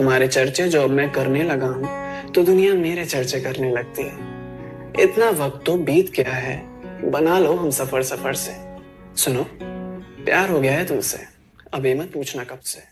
तुम्हारे चर्चे जो अब मैं करने लगा हूँ तो दुनिया मेरे चर्चे करने लगती है। इतना वक्त तो बीत गया है, बना लो हम सफ़र सफ़र से। सुनो, प्यार हो गया है तुमसे, अब ये मत पूछना कब से।